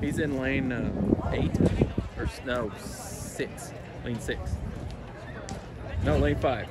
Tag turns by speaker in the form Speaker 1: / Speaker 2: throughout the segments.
Speaker 1: He's in lane uh, eight, or no, six. Lane six. No, lane five.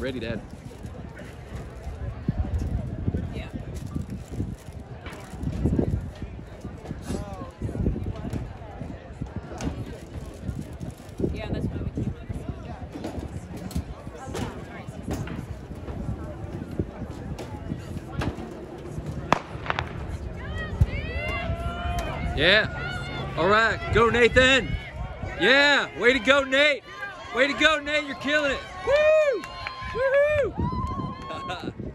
Speaker 1: Ready, Dad.
Speaker 2: Yeah. Yeah, that's why we came
Speaker 1: Yeah. All right. Go, Nathan. Yeah. Way to go, Nate. Way to go, Nate. You're killing it. Woo! Woohoo!